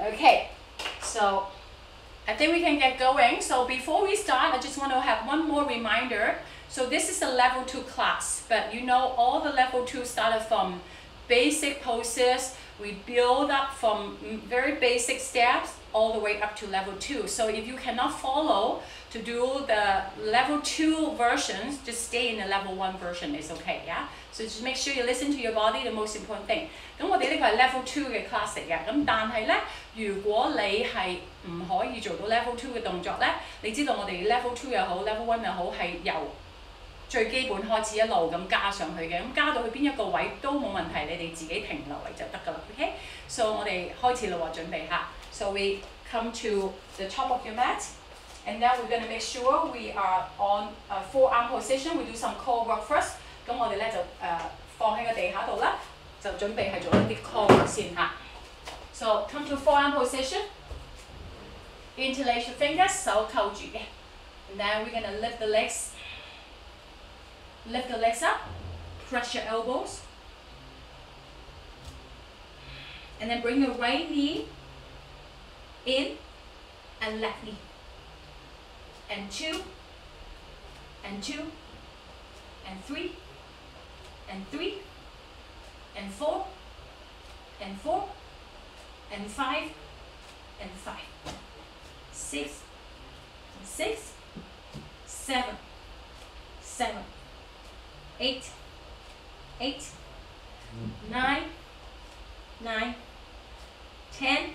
Okay, so I think we can get going. So before we start, I just want to have one more reminder. So this is a level two class, but you know all the level two started from basic poses. We build up from very basic steps all the way up to level two. So if you cannot follow to do the level two versions, just stay in the level one version is okay, yeah? So just make sure you listen to your body, the most important thing. 咁我哋呢个系 level two 嘅 class 嚟嘅，咁但系咧， 如果你係唔可以做到 level two 嘅動作咧，你知道我哋 level two 又好，level one 又好，係由最基本開始一路咁加上去嘅，咁加到去邊一個位都冇問題，你哋自己停落嚟就得㗎啦，OK？So 我哋開始啦喎，準備下。So we come to the top of your mat. And then we're going to make sure we are on a forearm position. We do some core work first. 咁我哋咧就誒、放喺個地下度啦，就準備係做一啲 core 先嚇。So come to forearm position. Interlace your fingers, so koji. And then we're gonna lift the legs. Lift the legs up, press your elbows. And then bring your right knee in and left knee. And two, and two, and three, and three, and four, and four, and five, and five, six, and six, seven, seven, eight, eight, nine, nine, ten,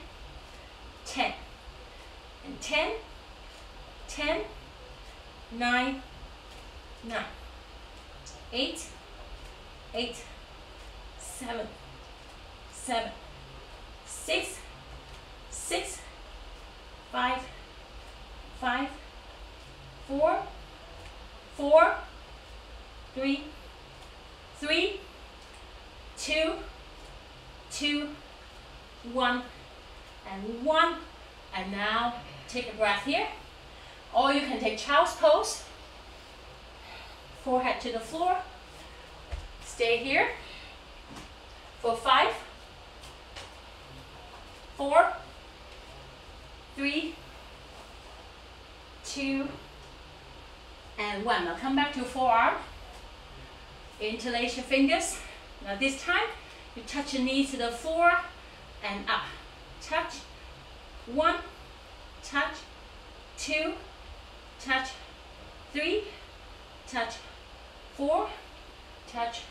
ten, and ten, 10, 9, 9, 8, 8, 7, 7, 6, 6, 5, 5, 4, 4, 3, 3, 2, 2, 1, and 1. And now take a breath here. Or you can take child's pose. Forehead to the floor. Stay here for five, four, three, two, and one. Now come back to forearm. Interlace your fingers. Now this time, you touch your knees to the floor and up. Touch. One, touch, two, touch, three, touch, four, touch,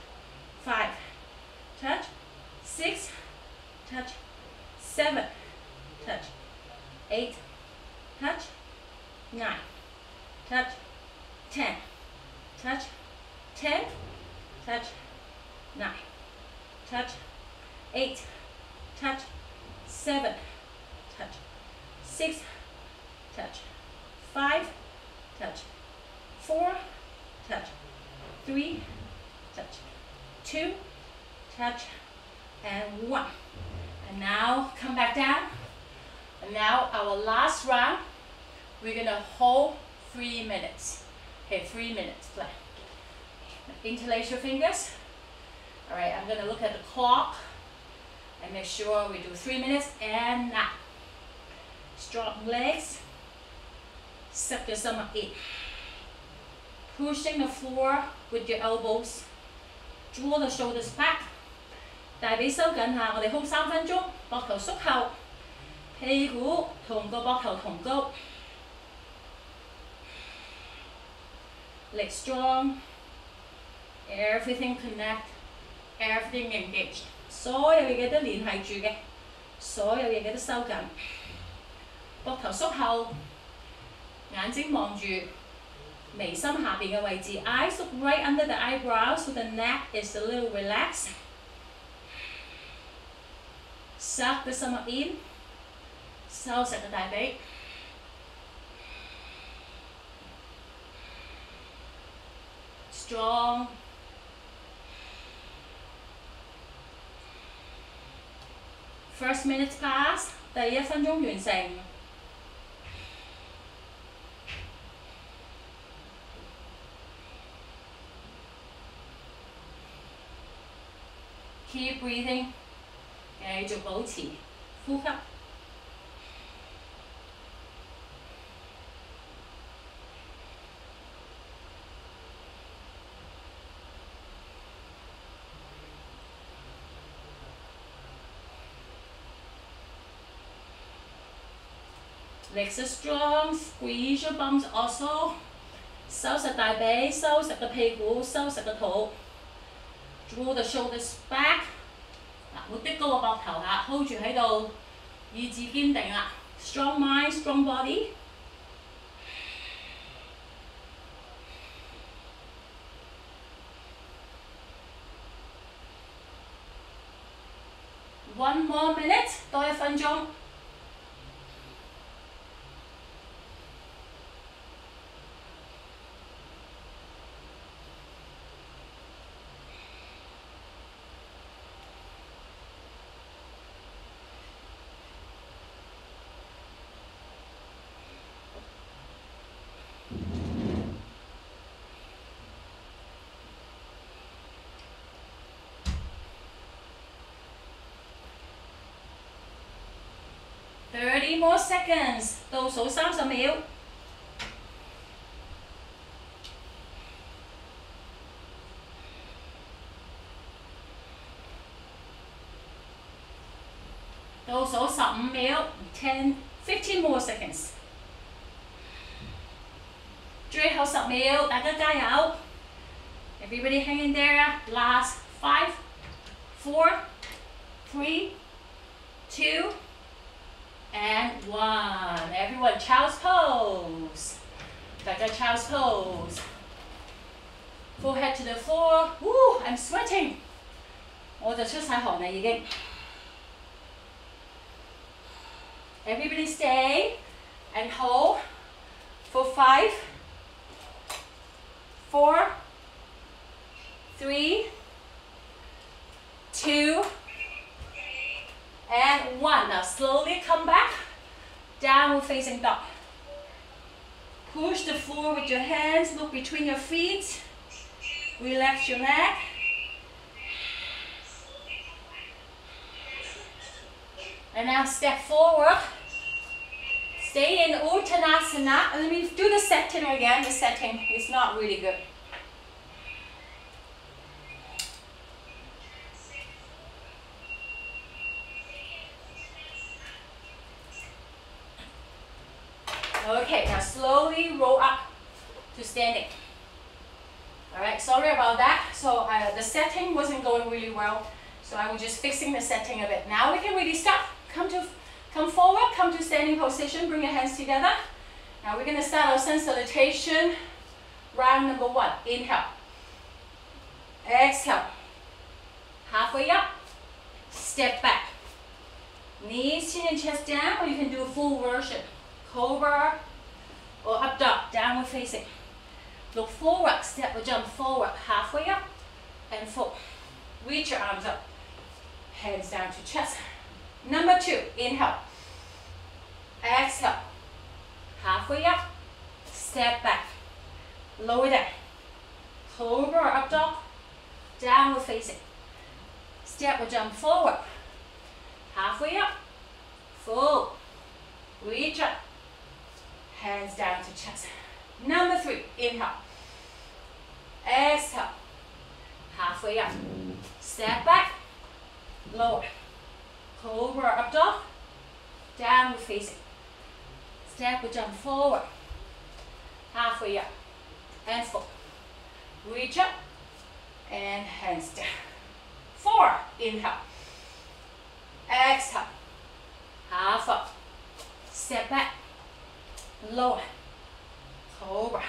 five, touch, six, touch, seven, touch, eight, touch, nine, touch, ten, touch, ten, touch, nine, touch, eight, touch, seven, touch, six, touch, five, touch, four, touch, three, touch, two, touch, and one. And now come back down. And now our last round, we're gonna hold three minutes. Okay, three minutes, play. Interlace your fingers. All right, I'm gonna look at the clock and make sure we do three minutes and now. Strong legs. Suck your stomach in. Pushing the floor with your elbows. Draw the shoulders back. 大髀收緊下，我哋 hold 三分鐘，膊頭縮後，屁股同個膊頭同高。Leg strong. Everything connect. Everything engaged. 所有嘢都連係住嘅，所有嘢都收緊。膊頭縮後。眼睛望住眉心下邊嘅位置，eyes look right under the eyebrows so the neck is a little relaxed. Suck the stomach in，收实个大髀。Strong. First minutes pass，第一分钟完成。Keep breathing， 誒續保持呼吸。Legs are strong, squeeze your bums also. 收實大髀，收實個屁股，收實個肚。Draw the shoulders back. 嗱，活的高個膊頭嚇，hold 住喺度，意志堅定啦。Strong mind, strong body。 Thirty more seconds，倒数三十秒。倒数十五秒，ten fifteen more seconds。最后十秒，大家加油！Everybody hang in there. Last five, four, three, two. And one. Everyone, child's pose. 大家 child's pose. Forehead to the floor. Woo, I'm sweating. 我就出晒汗啦已经。Everybody stay and hold for five, four, three, two, and one. Now slowly come back, downward facing dog. Push the floor with your hands, look between your feet, relax your neck. And now step forward. Stay in Uttanasana. Let me do the setting again. The setting is not really good. Okay, now slowly roll up to standing. Alright, sorry about that. So uh, the setting wasn't going really well. So I was just fixing the setting a bit. Now we can really start. Come to come forward, come to standing position, bring your hands together. Now we're gonna start our sun salutation. Round number one. Inhale. Exhale. Halfway up. Step back. Knees, chin and chest down, or you can do a full version. Cobra or up dog, downward facing. Look forward, step or jump forward, halfway up and full. Reach your arms up, hands down to chest. Number two, inhale. Exhale. Halfway up, step back. Lower down. Cobra or up dog, downward facing. Step or jump forward. Halfway up, full. Reach up. Hands down to chest. Number three, inhale. Exhale. Halfway up. Step back. Lower. Cobra up dog. Downward facing. Step or jump forward. Halfway up. And four. Reach up. And hands down. Four. Inhale. Exhale. Half up. Step back. Lower. Cobra.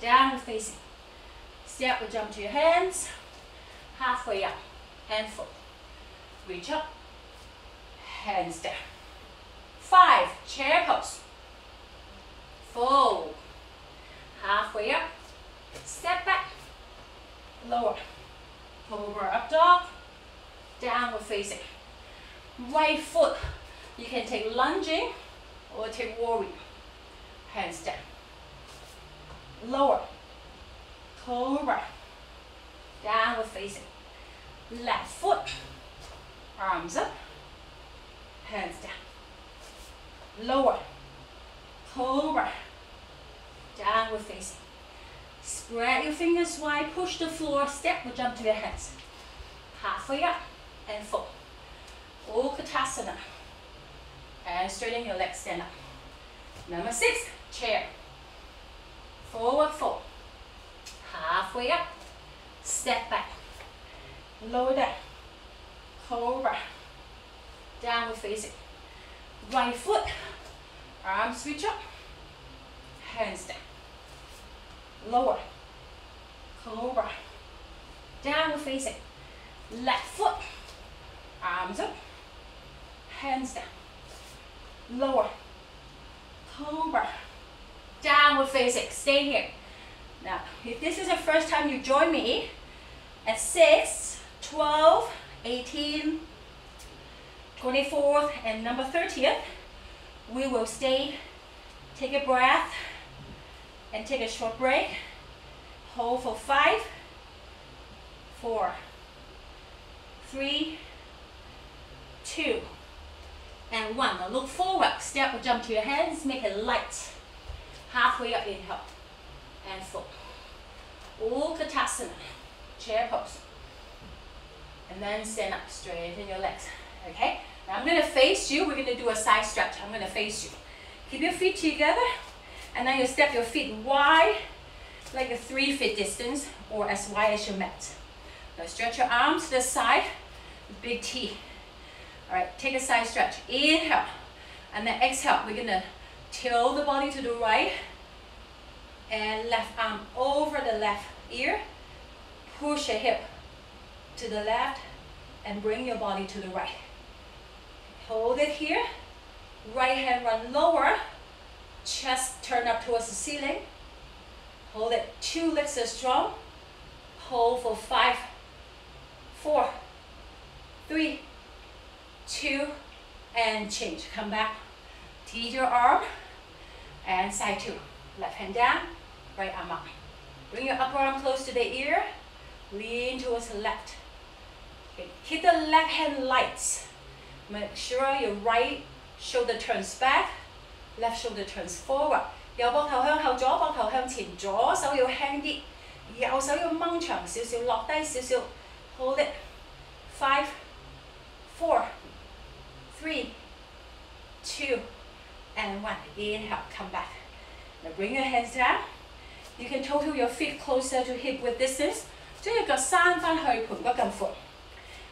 Downward facing. Step or jump to your hands. Halfway up. Hand fold. Reach up. Hands down. Five. Chair pose. Fold. Halfway up. Step back. Lower. Cobra up dog. Downward facing. Right foot. You can take lunging or take warrior. Hands down. Lower. Cobra. Downward facing. Left foot. Arms up. Hands down. Lower. Cobra. Downward facing. Spread your fingers wide, push the floor, step or jump to your hands. Halfway up and fold. Utkatasana. And straighten your legs, stand up. Number six, chair. Forward fold. Halfway up. Step back. Lower down. Cobra. Downward facing. Right foot. Arms switch up. Hands down. Lower. Cobra. Downward facing. Left foot. Arms up. Hands down. Lower. Cobra. Downward facing. Stay here. Now, if this is the first time you join me, at 6, 12, 18, 24th, and number 30th, we will stay, take a breath, and take a short break. Hold for five, four, three, two, and one. Now look forward, step or jump to your hands, make it light. Halfway up, inhale, and fold. Utkatasana, chair pose. And then stand up, straighten your legs, okay? Now I'm gonna face you, we're gonna do a side stretch. I'm gonna face you. Keep your feet together, and then you step your feet wide, like a three feet distance, or as wide as your mat. Now stretch your arms to the side, big T. All right, take a side stretch. Inhale, and then exhale. We're gonna tilt the body to the right, and left arm over the left ear. Push your hip to the left, and bring your body to the right. Hold it here. Right hand run lower. Chest turn up towards the ceiling. Hold it. Two legs are strong. Hold for five, four, three, two, and change. Come back. Tease your arm. And side two. Left hand down, right arm up. Bring your upper arm close to the ear. Lean towards the left. Okay. Keep the left hand light. Make sure your right shoulder turns back, left shoulder turns forward。右膊头向后，左膊头向前，左手要轻啲，右手要掹长少少，落低少少。Hold it. Five, four, three, two, and one. Inhale, come back. Now bring your hands down. You can total your feet closer to hip width distance，将只脚生翻去盘骨咁阔。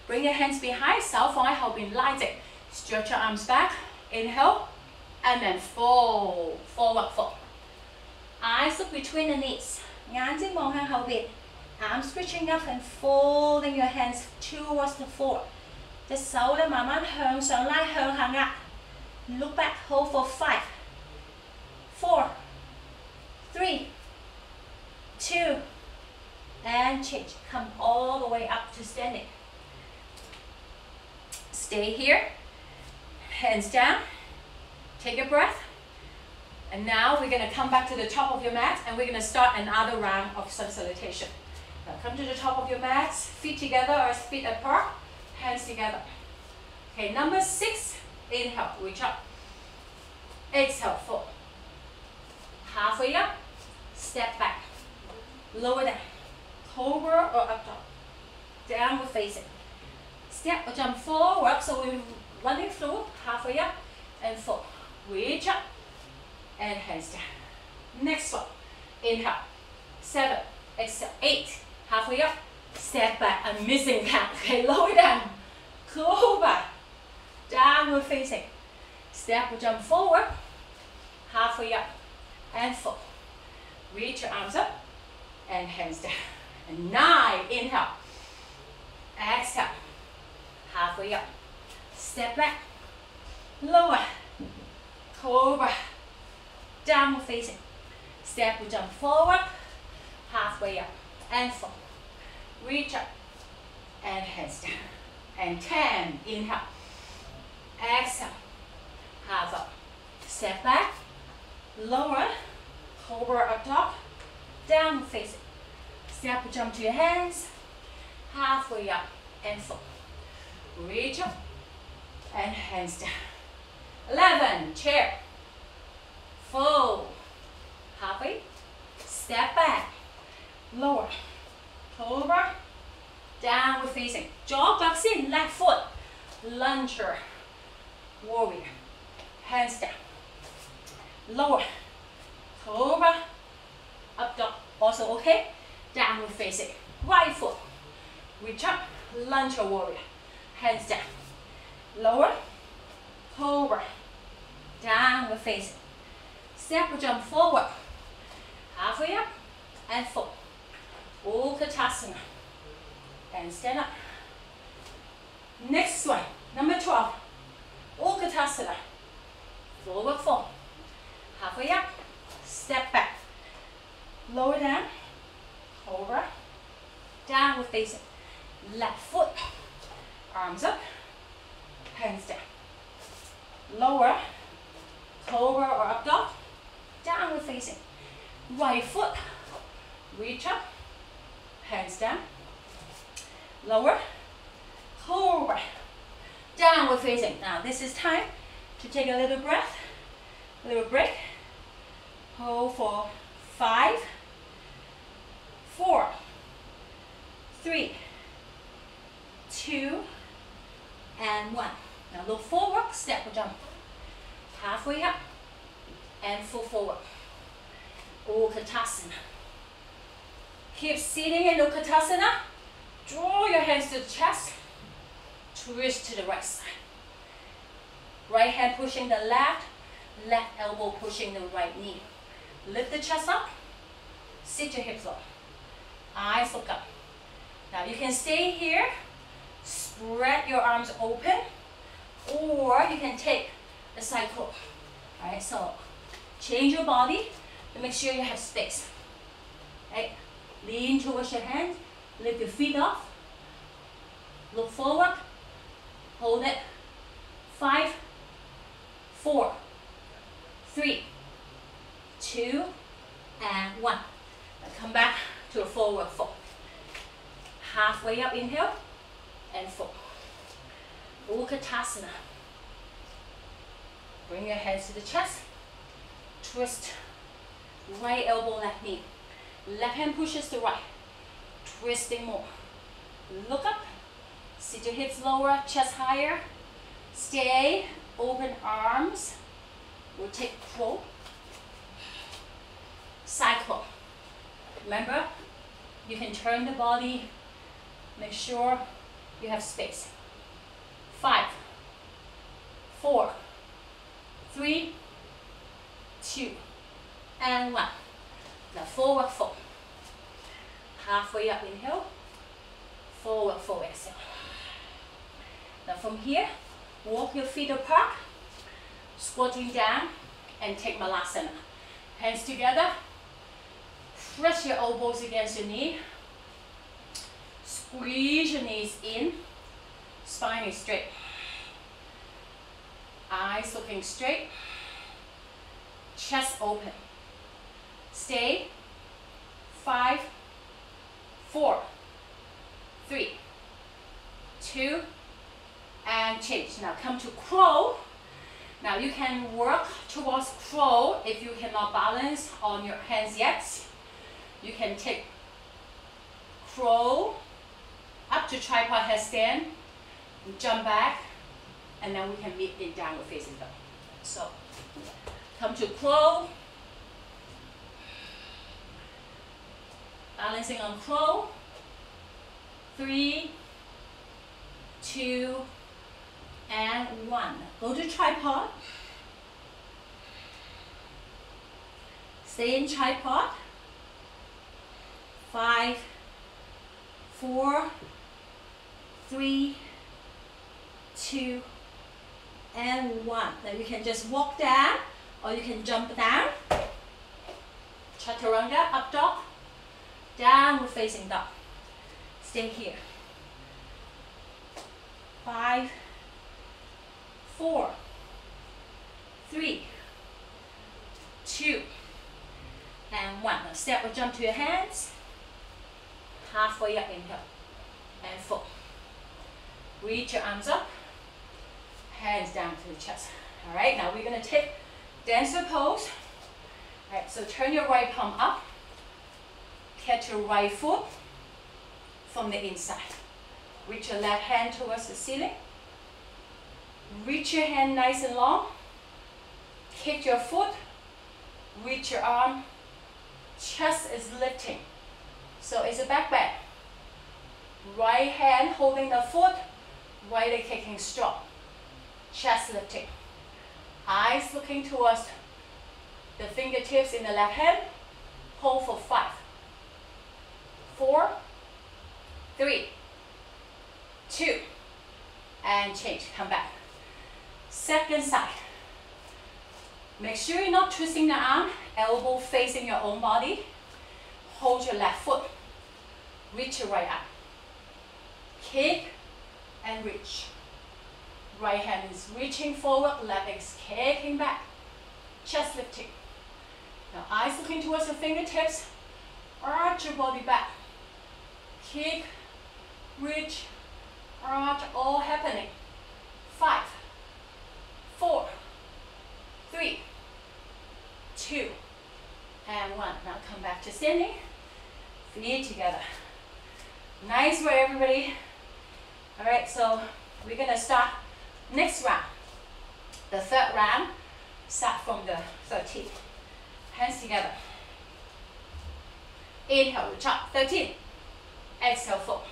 Bring your hands behind，手放喺后边拉直。Stretch your arms back. Inhale, and then fold, forward fold. Eyes look between the knees. 眼睛望向后边。Arms reaching up and folding your hands towards the floor. 只手咧慢慢向上拉，向下压。 Look back, hold for five, four, three, two, and change. Come all the way up to standing. Stay here. Hands down. Take a breath. And now we're going to come back to the top of your mat and we're going to start another round of sun salutation. Now come to the top of your mat, feet together or feet apart, hands together. Okay, number six, inhale, reach up. Exhale, fold. Halfway up, step back. Lower down. Cobra or up dog. Downward facing. Step or jump forward, so we're running through, halfway up and fold. Reach up and hands down. Next one. Inhale. Seven. Exhale. Eight. Halfway up. Step back. I'm missing count. Okay, lower down. Cobra. Downward facing. Step jump forward. Halfway up and fold. Reach your arms up and hands down. And nine. Inhale. Exhale. Halfway up. Step back. Lower. Cobra. Downward facing. Step jump forward. Halfway up and fold. Reach up and hands down. And 10. Inhale. Exhale. Half up. Step back. Lower. Cobra up dog. Downward facing. Step jump to your hands. Halfway up and fold. Reach up and hands down. 11, chair. Fold. Halfway. Step back. Lower. Cobra. Downward facing. Jaw bucks in. Left foot. Lunger. Warrior. Hands down. lower, cobra, up dog, also okay, downward facing, right foot, reach up, lunge or warrior, hands down, lower, cobra, downward facing, step jump forward, halfway up, and four, Utkatasana, and stand up. Next one, number 12, Utkatasana, forward. Fold, halfway up, step back, lower down, over, downward facing, left foot, arms up, hands down, lower, cobra or up dog, downward facing, right foot, reach up, hands down, lower, cobra, downward facing. Now this is time to take a little breath, a little break. Hold for five, four, three, two, and one. Now look forward, step or jump. Halfway up, and full forward. Utkatasana. Keep sitting in Utkatasana. Draw your hands to the chest. Twist to the right side. Right hand pushing the left, left elbow pushing the right knee. Lift the chest up. Sit your hips up. Eyes look up. Now you can stay here. Spread your arms open. Or you can take a cycle. Alright, so change your body to make sure you have space. Right? Lean towards your hands, lift your feet off, look forward, hold it. Five, four, three, two, and one. Now come back to a forward fold. Halfway up, inhale, and fold. Utkatasana. Bring your hands to the chest, twist right elbow, left knee. Left hand pushes to right, twisting more. Look up, sit your hips lower, chest higher. Stay, open arms. We'll take. Cycle. Remember, you can turn the body, make sure you have space. Five, four, three, two, and one. Now forward fold. Halfway up, inhale. Forward fold, exhale. Now from here, walk your feet apart, squatting down, and take Malasana. Hands together. Press your elbows against your knee. Squeeze your knees in. Spine is straight. Eyes looking straight. Chest open. Stay. Five, four, three, two, and change. Now come to crow. Now you can work towards crow if you cannot balance on your hands yet. You can take crow up to tripod headstand, jump back, and then we can meet in downward facing dog. So come to crow, balancing on crow, three, two, and one. Go to tripod. Stay in tripod. Five, four, three, two, and one. Then you can just walk down or you can jump down. Chaturanga, up dog, downward facing dog. Stay here. Five, four, three, two, and one. Now step or jump to your hands. Halfway up, inhale, and four. Reach your arms up, hands down to the chest. All right, now we're gonna take dancer pose. All right, so turn your right palm up, catch your right foot from the inside. Reach your left hand towards the ceiling. Reach your hand nice and long. Kick your foot Reach your arm. Chest is lifting. So it's a back bend. Right hand holding the foot. Right leg kicking strong. Chest lifting. Eyes looking towards the fingertips in the left hand. Hold for five, four, three, two, and change. Come back. Second side. Make sure you're not twisting the arm, elbow facing your own body. Hold your left foot. Reach your right arm. Kick and reach. Right hand is reaching forward, left is kicking back. Chest lifting. Now eyes looking towards the fingertips. Arch your body back. Kick, reach, arch, all happening. Five, four, three, two, and one. Now come back to standing. Feet together. Nice work, everybody. All right, so we're gonna start next round. The third round, start from the 13th. Hands together. Inhale, reach up, 13. Exhale, fold.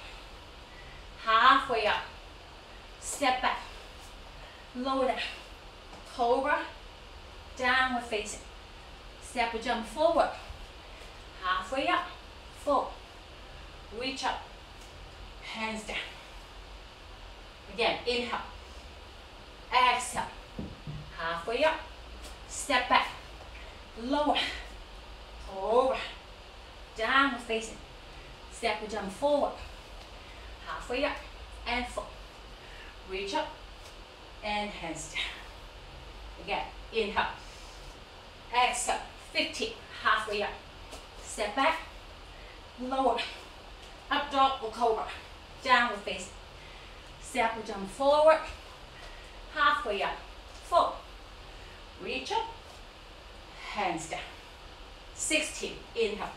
Halfway up. Step back. Lower down. Cobra. Downward facing. Step jump forward. Halfway up. Fold. Reach up. Hands down. Again, inhale. Exhale. Halfway up. Step back. Lower. Cobra. Downward facing. Step jump forward. Halfway up. And fold. Reach up. And hands down. Again, inhale. Exhale. 50. Halfway up. Step back. Lower. Up dog or cobra. Downward facing. Step jump forward. Halfway up. Fold. Reach up. Hands down. 16. Inhale.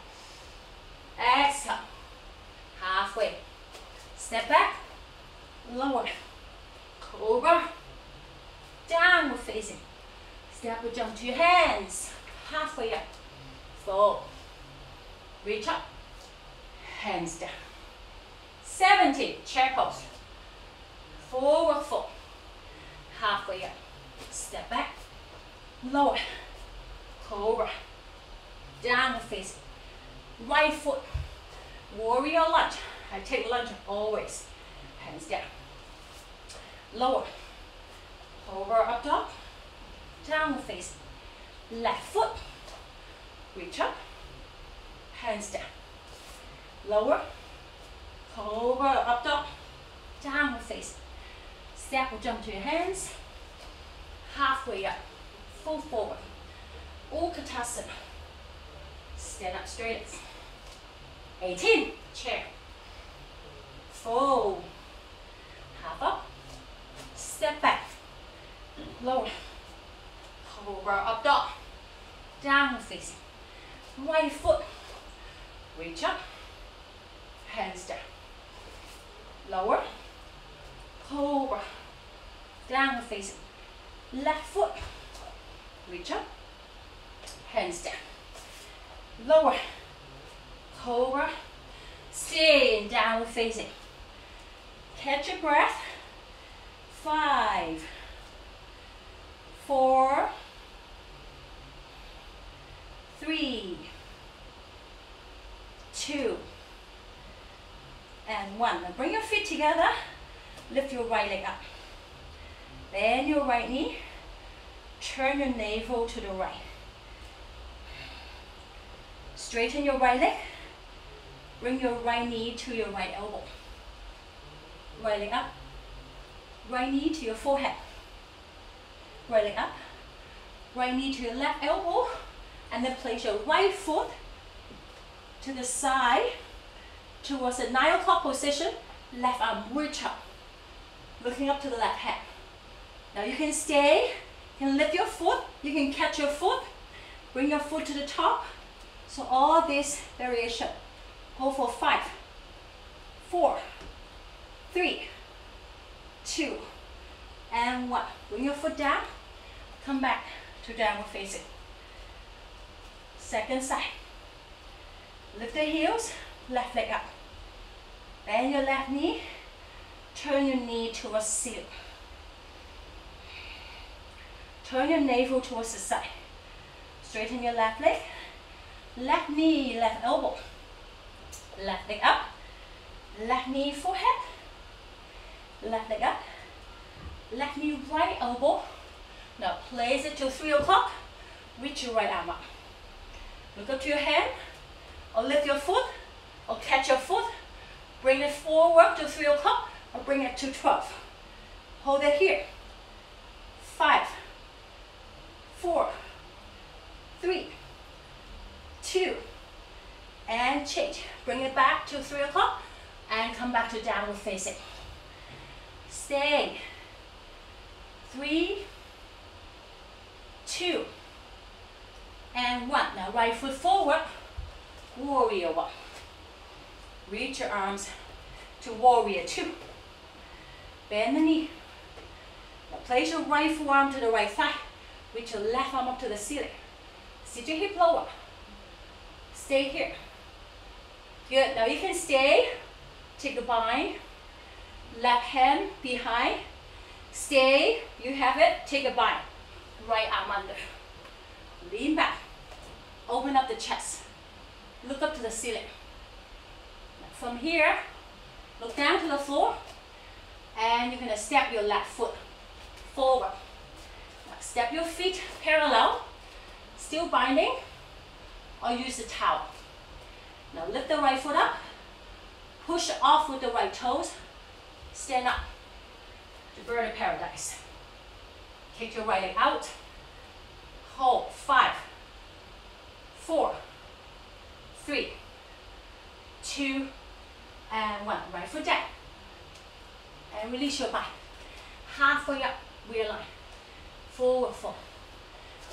Exhale. Halfway. Step back. Lower. Cobra. Downward facing. Step or jump to your hands. Halfway up. Fold. Reach up. Hands down. 70. Chair pose. Forward fold. Halfway up. Step back. Lower. Cobra. Downward face. Right foot. Warrior lunge. I take lunge always. Hands down. Lower. Cobra up dog. Downward facing. Left foot. Reach up. Hands down. Lower. Cobra up dog. Downward facing. Step or jump to your hands. Halfway up. Full forward. all Utkatasana. Stand up straight. 18. Chair. Fold. Half up. Step back. Lower. Cobra up dog. Downward facing. Right foot. Reach up. Hands down. Lower. Cobra. Downward facing. Left foot. Reach up. Hands down. Lower. Cobra. Stay downward facing. Catch your breath. Five. Four. Three. Two. And one. Now bring your feet together. Lift your right leg up. Bend your right knee. Turn your navel to the right. Straighten your right leg. Bring your right knee to your right elbow. Right leg up. Right knee to your forehead. Right leg up. Right knee to your left elbow. And then place your right foot to the side towards the 9 o'clock position. Left arm reach up. Looking up to the left hand. Now you can stay. You can lift your foot. You can catch your foot. Bring your foot to the top. So all this variation. Go for five, four, three, two, and one. Bring your foot down. Come back to downward facing. Second side. Lift the heels, left leg up. Bend your left knee, turn your knee towards ceiling. Turn your navel towards the side. Straighten your left leg, left knee, left elbow. Left leg up, left knee forehead, left leg up, left knee right elbow. Now place it to 3 o'clock, reach your right arm up. Look up to your hand, or lift your foot, or catch your foot, bring it forward to 3 o'clock, or bring it to 12. Hold it here. Five, four, three, two, and change. Bring it back to 3 o'clock, and come back to downward facing. Stay. Three, two, and one. Now right foot forward, warrior one. Reach your arms to warrior two. Bend the knee. Now place your right forearm to the right thigh. Reach your left arm up to the ceiling. Sit your hip lower. Stay here. Good. Now you can stay. Take a bind. Left hand behind. Stay. You have it. Take a bind. Right arm under. Lean back. Open up the chest. Look up to the ceiling. From here, look down to the floor. And you're to step your left foot forward. Now step your feet parallel. Still binding. Or use the towel. Now lift the right foot up. Push off with the right toes. Stand up to bird of paradise. Kick your right leg out. Hold. Five, four, three, two, and one. Right foot down. And release your back. Halfway up, rear line. Forward fold.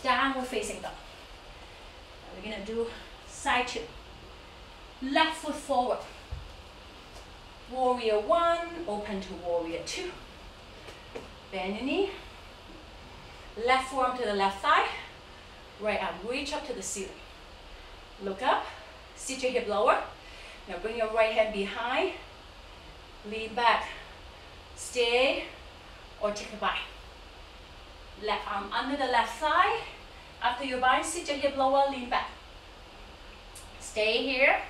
Downward facing dog. We're gonna do side two. Left foot forward. Warrior one, open to warrior two. Bend your knee. Left forearm to the left thigh. Right arm reach up to the ceiling. Look up, sit your hip lower. Now bring your right hand behind, lean back, stay, or take a bind. Left arm under the left side. After you bind, sit your hip lower, lean back. Stay here,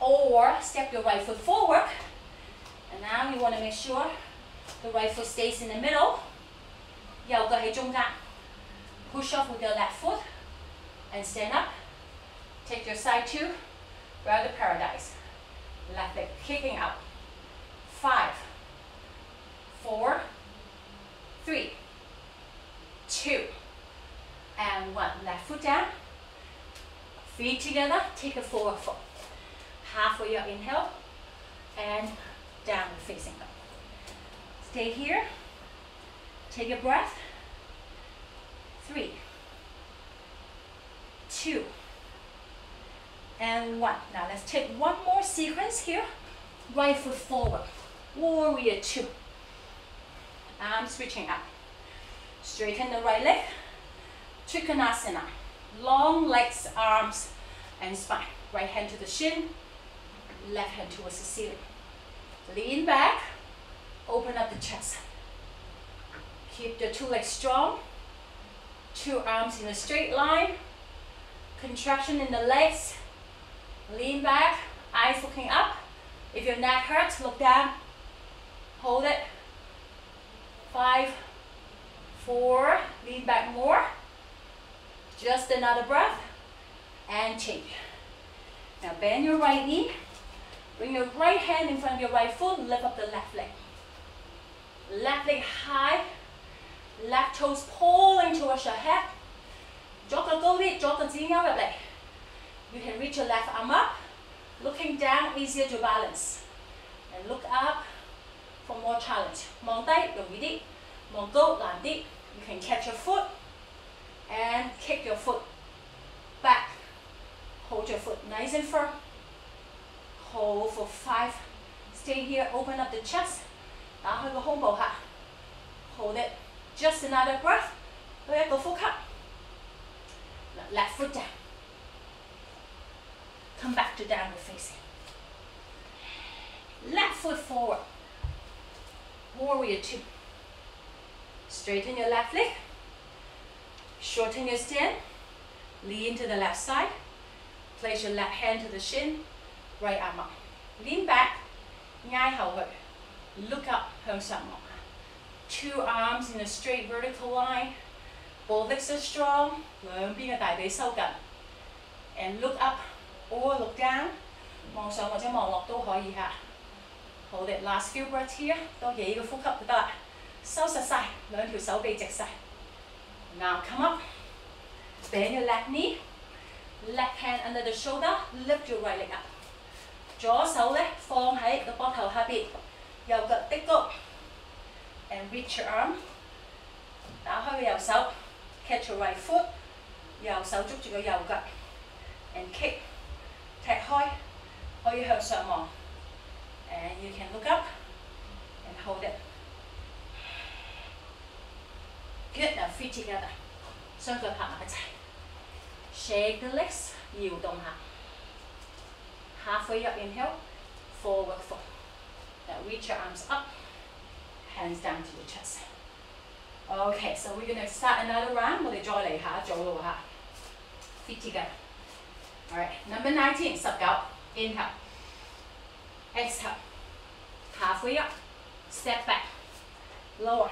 or step your right foot forward. And now you want to make sure the right foot stays in the middle. Dầu cơ 喺 trung 間. Push off with your left foot and stand up. Take your side two, bird of paradise. Left leg kicking out. Five, four, three, two, and one. Left foot down. Feet together, take a forward fold. Halfway up, inhale, and down facing up. Stay here. Take a breath. Three, two, and one. Now let's take one more sequence here. Right foot forward. Warrior two. Arms switching up. Straighten the right leg. Trikonasana. Long legs, arms, and spine. Right hand to the shin. Left hand towards the ceiling. Lean back. Open up the chest. Keep the two legs strong. Two arms in a straight line. Contraction in the legs. Lean back, eyes looking up. If your neck hurts, look down. Hold it. Five, four, lean back more. Just another breath. And change. Now bend your right knee. Bring your right hand in front of your right foot. Lift up the left leg. Left leg high. Left toes pulling towards your head. 左脚高啲，左脚趾勾入嚟。 You can reach your left arm up. Looking down, easier to balance. And look up for more challenge. 望低容易啲，望高难啲。You can catch your foot and kick your foot back. Hold your foot nice and firm. Hold for five. Stay here, open up the chest. 打开个胸部下。Hold it. Just another breath. 多一个呼吸。Left foot down. Come back to downward facing. Left foot forward. Warrior two. Straighten your left leg. Shorten your stem. Lean to the left side. Place your left hand to the shin. Right arm up. Lean back. Nhai hầu hụt. Look up. Hướng sang mộng. Two arms in a straight vertical line. Both legs are strong. And look up or look down. 望上或者望落都可以嚇。好嘅，last few breaths here，多幾個呼吸就得啦。收實晒，兩條手臂直晒。Now come up, bend your left knee, left hand under the shoulder, lift your right leg up。左手咧放喺個膊頭下邊，右腳的高，and reach your arm。打開個右手，catch your right foot，右手捉住個右腳，and kick，踢开，可以向上望。and you can look up and hold it. Good, now feet together. 双脚拍埋一齐。Shake the legs，摇动下。Halfway up inhale, forward fold. Now reach your arms up, hands down to your chest. Okay, so we're gonna start another round. 我哋再嚟下一组咯吓。Feet together. Alright, number nineteen, 十九，inhale. Exhale. Halfway up. Step back. Lower.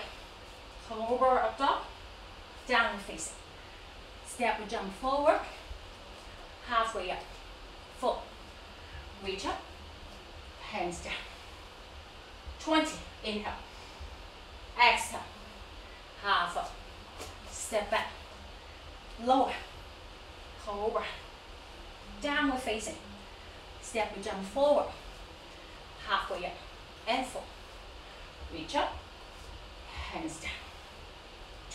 Come over up top. Down facing. Step jump forward. Halfway up. Four. Reach up. Hands down. 20. Inhale. Exhale. Half up. Step back. Lower. Cobra. Downward facing. Step and jump forward. Halfway up and four. Reach up. Hands down.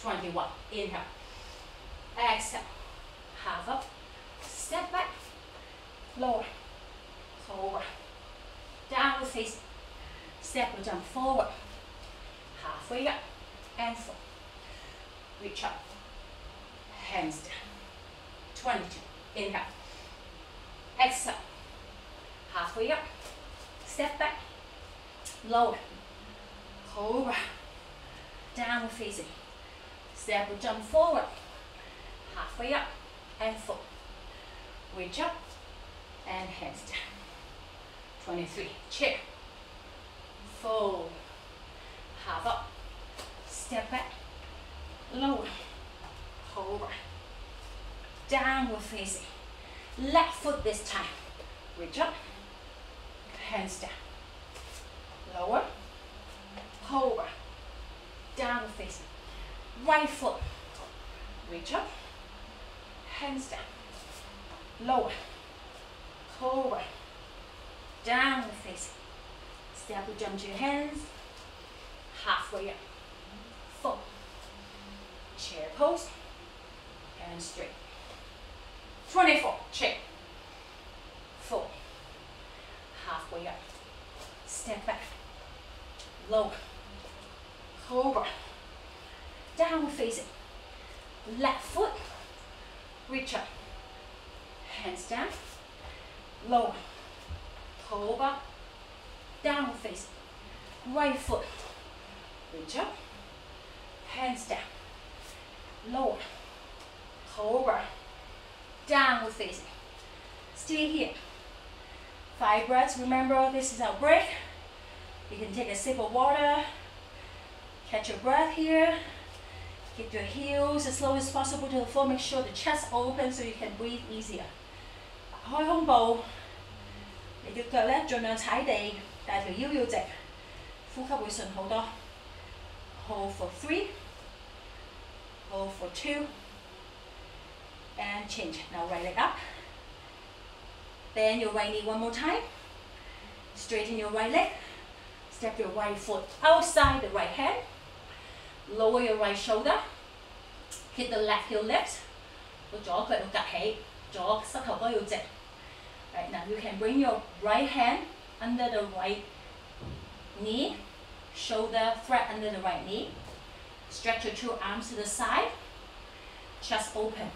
21. Inhale. Exhale. Half up. Step back. Lower. Forward. Downward facing. Step and jump forward. Halfway up and four. Reach up. Hands down. 22. Inhale. Exhale. Halfway up. Step back. Lower. Cobra. Downward facing. Step or jump forward. Halfway up and four. Reach up and hands down. 23. Chair. Fold. Half up. Step back. Lower. Cobra. Downward facing. Left foot this time. Reach up. Hands down. Lower. Cobra. Downward facing. Right foot. Reach up. Hands down. Lower. Cobra. Downward facing. Step or jump to your hands. Halfway up. Four. Chair pose. And straight. 24. Chair. Four. Halfway up. Step back. Lower. Cobra. Downward facing. Left foot. Reach up. Hands down. Lower. Cobra. Downward facing. Right foot. Reach up. Hands down. Lower. Cobra Downward facing. Stay here. Five breaths. Remember, this is our break. You can take a sip of water. Catch your breath here. Keep your heels as low as possible to the floor. Make sure the chest open so you can breathe easier. 开胸部，你条脚咧尽量踩地，但系条腰要直，呼吸会顺好多。Hold for three. Hold for two. And change. Now right leg up. Bend your right knee one more time. Straighten your right leg. Step your right foot outside the right hand. Lower your right shoulder. Hit the left heel lift. 个左脚要趌起，左膝头哥要直。Right now you can bring your right hand under the right knee, shoulder thread under the right knee. Stretch your two arms to the side. Chest open.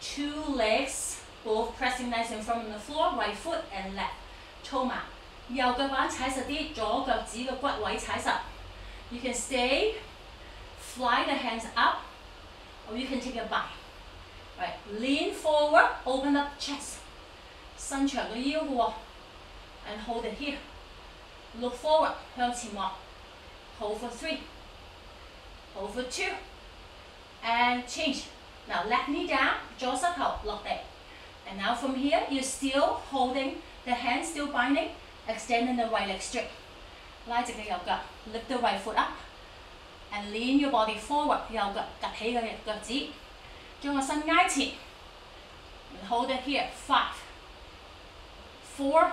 Two legs Both pressing nice and firm on the floor, right foot and left. 操埋，右脚板踩实啲，左脚趾嘅骨位踩实。You can stay, fly the hands up, or you can take a bind. Right, lean forward, open up chest. 伸长个腰嘅喎，and hold it here. Look forward，向前望。Hold for three. Hold for two. And change. Now left knee down, 左膝头落地。And now from here, you're still holding the hand, still binding, extending the right leg straight. 拉直嘅右脚，lift the right foot up, and lean your body forward. 右脚趌起嘅脚趾，将个身挨前。And hold it here. Five, four,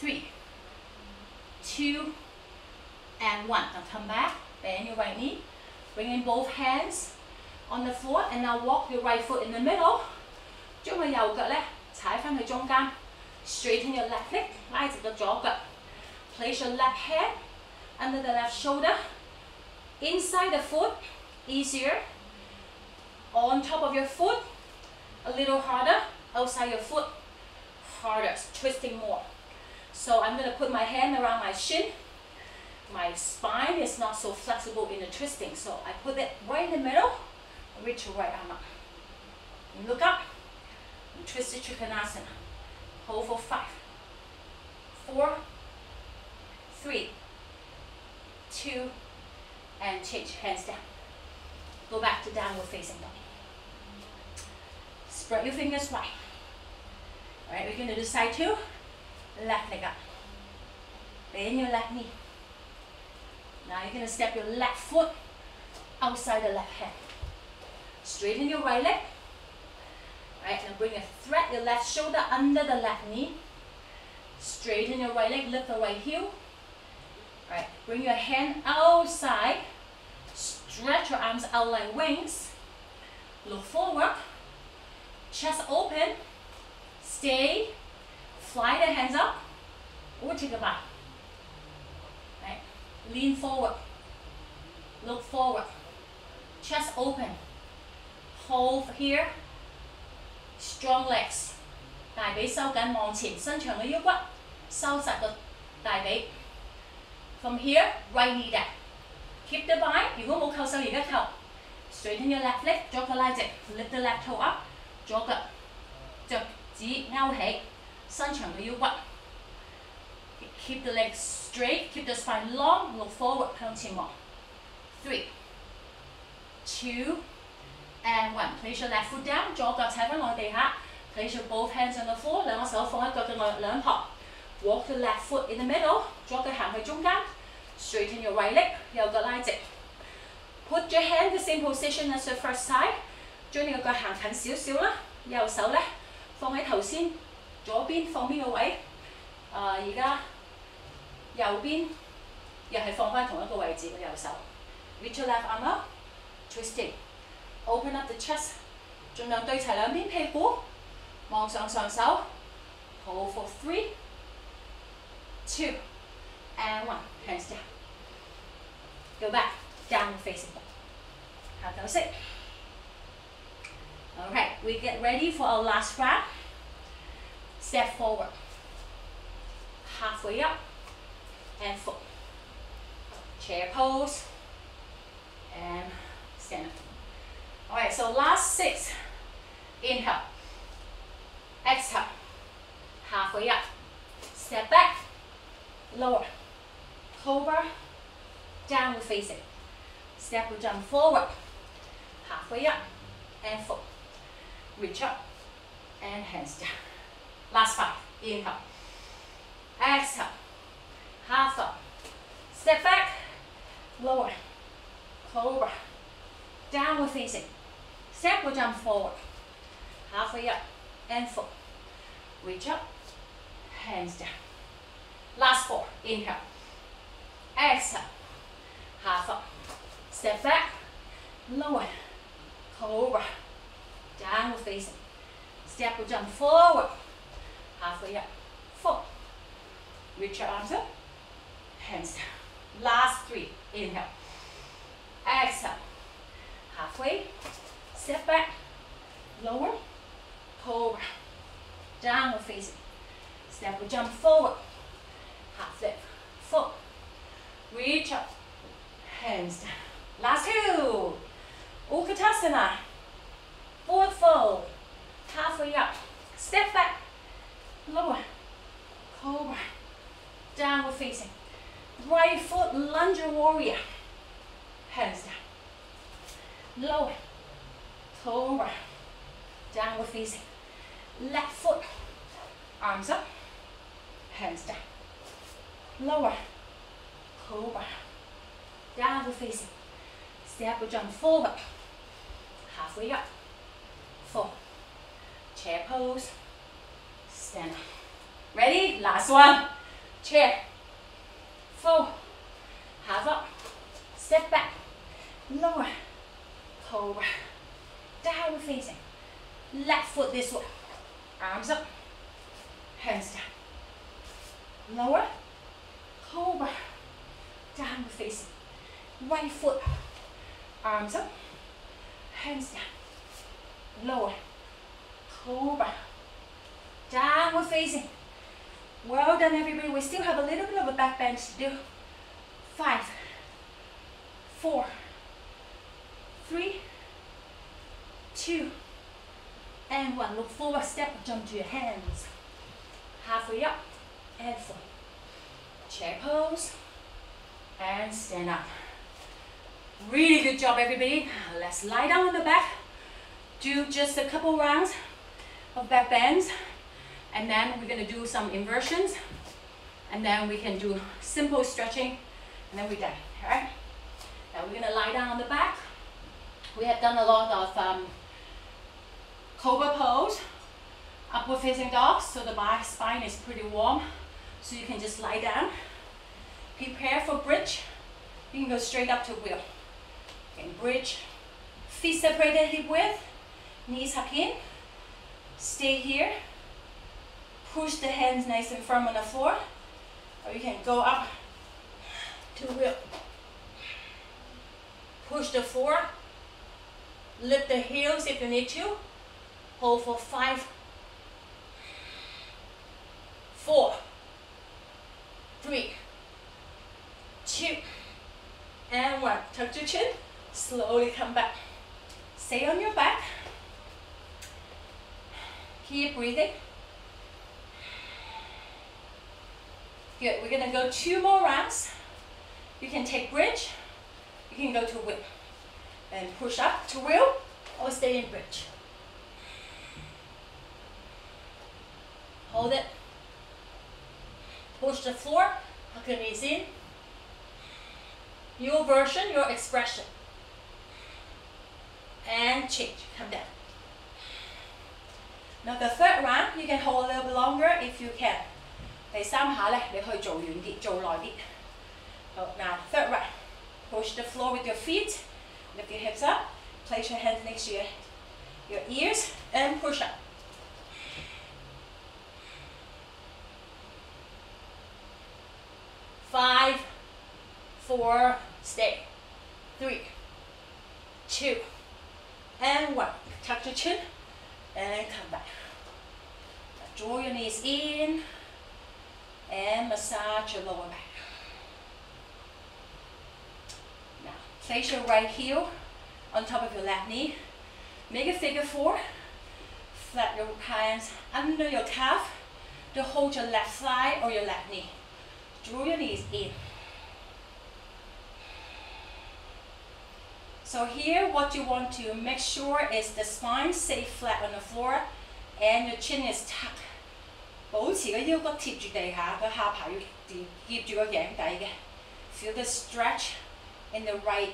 three, two, and one. Now come back, bend your right knee, bring in both hands on the floor, and now walk your right foot in the middle. 将个右脚咧踩翻去中间，straighten your left leg，拉直个左脚，place your left hand under the left shoulder, inside the foot, easier, on top of your foot, a little harder, outside your foot, harder, twisting more. So I'm going to put my hand around my shin. My spine is not so flexible in the twisting, so I put it right in the middle, reach your right arm up. Look up, twisted Trikonasana. Hold for five, four, three, two, and change hands down. Go back to downward facing dog. Spread your fingers wide. All right, we're to do side two. Left leg up. Bend your left knee. Now you're to step your left foot outside the left hand. Straighten your right leg. Right, now bring a thread your left shoulder under the left knee. Straighten your right leg, lift the right heel. Right, bring your hand outside. Stretch your arms out like wings. Look forward. Chest open. Stay. Fly the hands up. Or take a bow. Right, lean forward. Look forward. Chest open. Hold here. Strong legs，大髀收紧望前，伸长个腰骨，收实个大髀。From here, right knee down. Keep the bind。如果冇扣手，而家扣。Straighten your left leg，左脚拉直，lift the left toe up，左脚脚趾勾起，伸长个腰骨。Keep the legs straight, keep the spine long, look forward 向前望。Three, two. and one. Place your left foot down，左脚踩翻落地下。Place your both hands on the floor，两个手放喺脚嘅外两旁。Walk the left foot in the middle，左脚行去中间。Straighten your right leg，右脚拉直。Put your hand the same position as the first side，将你个脚行近少少啦。右手咧放喺头先左边放边个位？啊、呃，而家右边又系放翻同一个位置嘅右手。Reach your left arm up, twisting。 Open up the chest，尽量对齐两边屁股，望上上手。Hold for three, two, and one. Hands down. Go back, downward facing dog. 下九式。Okay, we get ready for our last round. Step forward. Halfway up and foot. Chair pose and stand up. All right, so last six. Inhale. Exhale. Halfway up. Step back. Lower. Cobra. Downward facing. Step or jump forward. Halfway up. And foot. Reach up. And hands down. Last five. Inhale. Exhale. Half up. Step back. Lower. Cobra. Downward facing. Step or jump forward. Halfway up and forward. Reach up, hands down. Last four. Inhale. Exhale. Half up. Step back. Lower. Cobra. Downward facing. Step or jump forward. Halfway up. four. Reach your arms up. Hands down. Last three. Inhale. Exhale halfway, step back, lower, cobra, downward facing. Step or jump forward, half flip, foot, reach up, hands down. Last two, Utkatasana, forward fold, halfway up, step back, lower, cobra, downward facing. Right foot, lunge warrior, hands down, lower, cobra, downward facing. Left foot, arms up, hands down. Lower, cobra, downward facing. Step or jump forward, halfway up, four, chair pose, stand up. Ready? Last one. Chair, four, half up, step back, lower, cobra, downward facing. Left foot this way, arms up, hands down. Lower, cobra, downward facing. Right foot, arms up, hands down. Lower, cobra, downward facing. Well done everybody. We still have a little bit of a back bend to do. Five, four, three, two, and one. Look forward, step, jump to your hands. Halfway up, and four. Chair pose, and stand up. Really good job, everybody. Let's lie down on the back. Do just a couple rounds of back bends. And then we're gonna do some inversions. And then we can do simple stretching. And then we're done, all right? Now we're gonna lie down on the back. We have done a lot of um, cobra pose, upward facing dog, so the back spine is pretty warm. So you can just lie down. Prepare for bridge. You can go straight up to wheel. Okay, bridge. Feet separated hip width. Knees tuck in. Stay here. Push the hands nice and firm on the floor. Or you can go up to wheel. Push the floor. Lift the heels if you need to. Hold for five, four, three, two, and one. Tuck your chin. Slowly come back. Stay on your back. Keep breathing. Good. We're gonna go two more rounds. You can take bridge. You can go to whip. And push up to wheel or stay in bridge. Hold it. Push the floor. Tuck your knees in. Your version, your expression. And change. Come down. Now the third round, you can hold a little bit longer if you can. 第三下咧，你可以做远啲，做耐啲。好，嗱，third round. Push the floor with your feet. Lift your hips up. Place your hands next to your, your ears and push up. Five, four, stay. Three, two, and one. Tuck your chin and come back. Draw your knees in and massage your lower back. Now, place your right heel on top of your left knee. Make a figure four. Flat your hands under your calf to hold your left thigh or your left knee Draw your knees in. So here, what you want to make sure is the spine stay flat on the floor and your chin is tucked. 保持个腰骨贴住地下，个下巴要贴住个颈底嘅。Feel the stretch in the right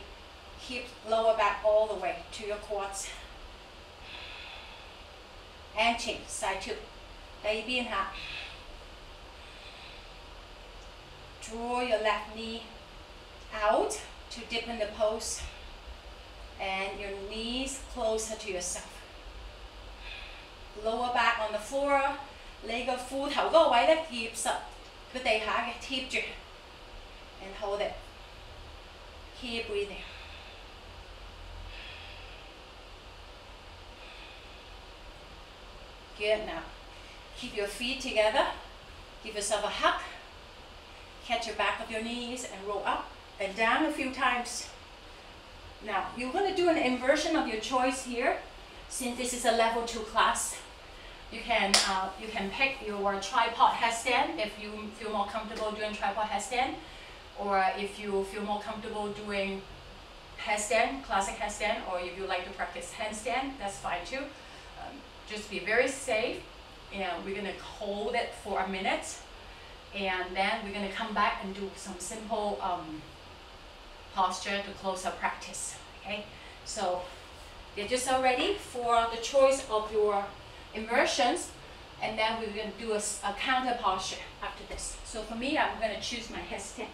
hip, lower back all the way to your quads. And change side two. 第二边下。 Draw your left knee out to dip in the pose. And your knees closer to yourself. Lower back on the floor. 你个裤头嗰个位咧贴实个地下嘅，贴住，and hold it. Keep breathing. Good. Now, keep your feet together. Give yourself a hug. Catch your back of your knees and roll up and down a few times. Now, you're going to do an inversion of your choice here. Since this is a level 2 class, you can, uh, you can pick your tripod headstand if you feel more comfortable doing tripod headstand. Or if you feel more comfortable doing headstand, classic headstand, or if you like to practice handstand, that's fine too. Um, just be very safe. And we're going to hold it for a minute. And then we're going to come back and do some simple um, posture to close our practice. Okay, so get yourself ready for the choice of your inversions, and then we're going to do a, a counter posture after this. So for me, I'm going to choose my headstand.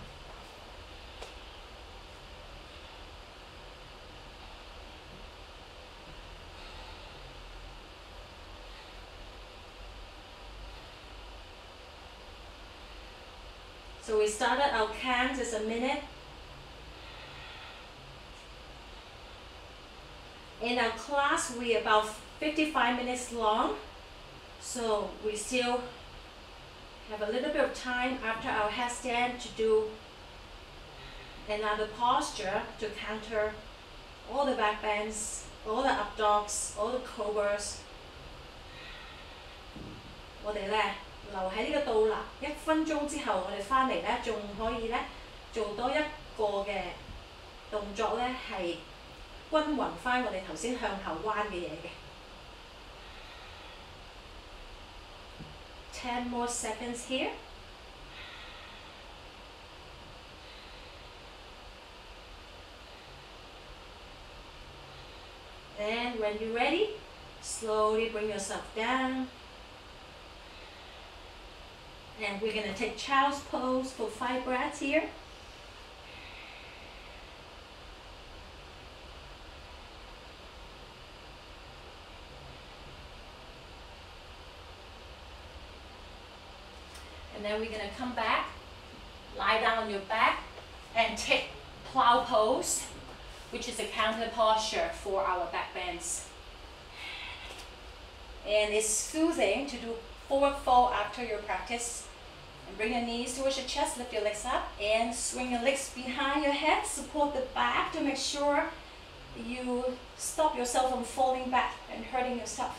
we started our count is a minute. In our class, we about 55 minutes long. So we still have a little bit of time after our headstand to do another posture to counter all the back bends, all the up dogs, all the cobras. 我哋咧 留喺呢個倒立一分鐘之後，我哋翻嚟咧，仲可以咧做多一個嘅動作咧，係均勻翻我哋頭先向後彎嘅嘢嘅。Ten more seconds here. And when you're ready, slowly bring yourself down. And we're going to take child's pose for five breaths here. And then we're going to come back, lie down on your back, and take plow pose, which is a counter posture for our back bends. And it's soothing to do forward fold after your practice. And bring your knees towards your chest, lift your legs up, and swing your legs behind your head. Support the back to make sure you stop yourself from falling back and hurting yourself.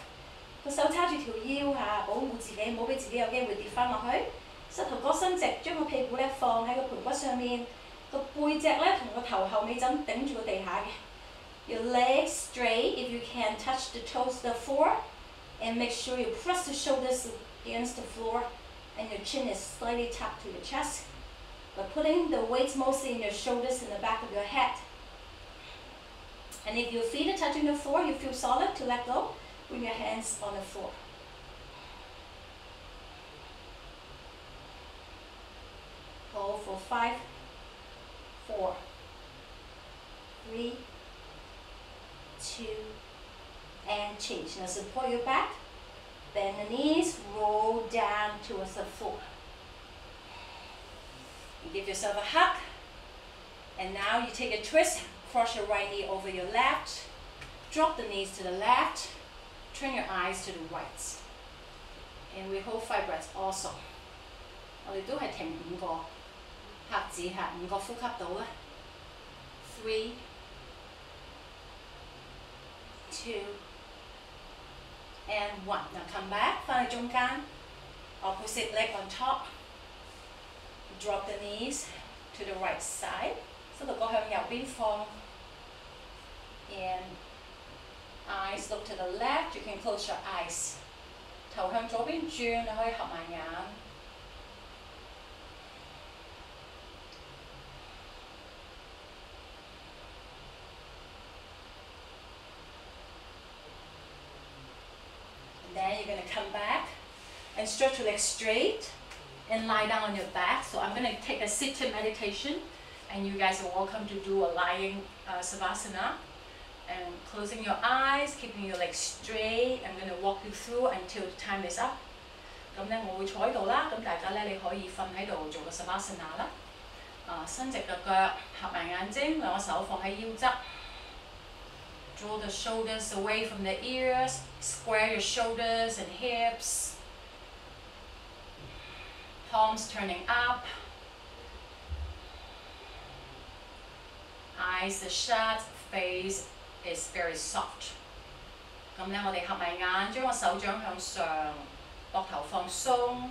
个手叉住条腰吓，保护自己，唔好俾自己有机会跌翻落去。膝头哥伸直，将个屁股咧放喺个盘骨上面，个背脊咧同个头后尾枕顶住个地下嘅。Your legs straight if you can touch the toes to the floor and make sure you press the shoulders against the floor and your chin is slightly tucked to your chest. But putting the weight mostly in your shoulders and the back of your head. And if your feet are touching the floor, you feel solid to let go, bring your hands on the floor. Hold for five, four, three, two, and change. Now support your back, bend the knees, roll down towards the floor. You give yourself a hug, and now you take a twist, cross your right knee over your left, drop the knees to the left, turn your eyes to the right. And we hold five breaths also. 我哋都系停五个拍子吓，五个呼吸到啦。Three, two, and one. Now come back, Find the trong. Opposite leg on top. Drop the knees to the right side. So tục go hơi nhào bên form. And eyes look to the left. You can close your eyes. Thầu hơi trố bên. and stretch your legs straight and lie down on your back. So I'm going to take a seated meditation and you guys are welcome to do a lying uh, savasana. And closing your eyes, keeping your legs straight. I'm going to walk you through until the time is up. 咁咧，我会坐喺度啦。咁大家咧，你可以瞓喺度做个 savasana 啦。啊，伸直个脚，合埋眼睛，两个手放喺腰侧。 Draw the shoulders away from the ears. Square your shoulders and hips. Palms turning up. Eyes are shut. Face is very soft. 咁咧，我哋合埋眼，将个手掌向上，膊头放松。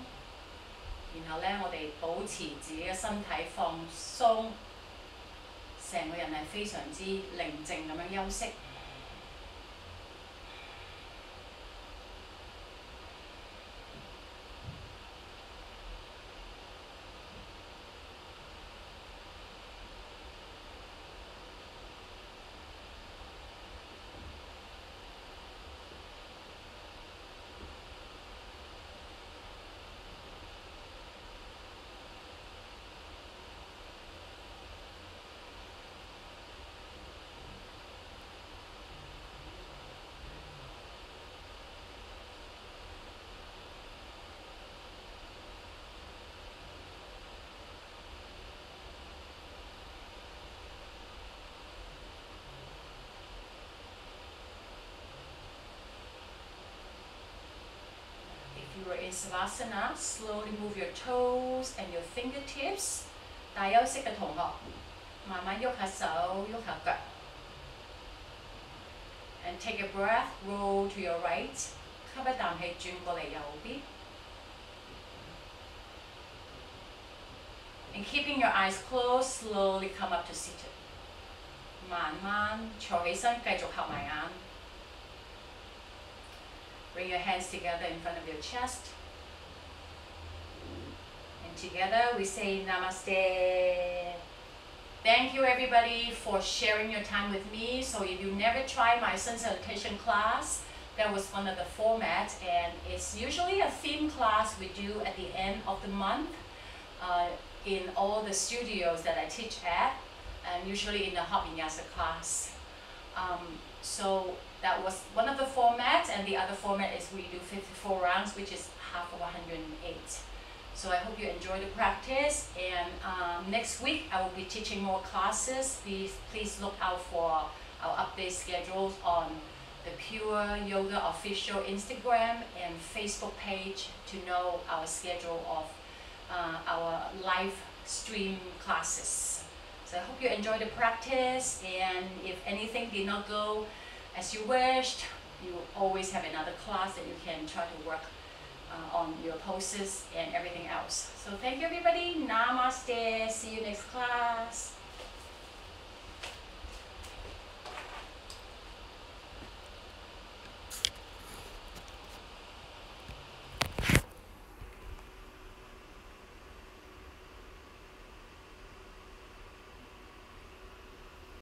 然后咧，我哋保持自己嘅身体放松，成个人系非常之宁静咁样休息。 Savasana, slowly move your toes and your fingertips。大休息嘅同学，慢慢喐下手，喐下脚。And take a breath, roll to your right，吸一啖气转过嚟右边。And keeping your eyes closed, slowly come up to seated。慢慢坐起身，继续合埋眼。Bring your hands together in front of your chest. Together we say Namaste. Thank you everybody for sharing your time with me. So if you never tried my sun salutation class, that was one of the format and it's usually a theme class we do at the end of the month uh, in all the studios that I teach at and usually in the hot class. Um, so that was one of the formats, and the other format is we do 54 rounds, which is half of 108. So I hope you enjoy the practice, and um, next week I will be teaching more classes. Please, please look out for our update schedules on the Pure Yoga official Instagram and Facebook page to know our schedule of uh, our live stream classes. So I hope you enjoy the practice, and if anything did not go as you wished. You always have another class that you can try to work uh, on your poses and everything else. So thank you everybody. Namaste. See you next class.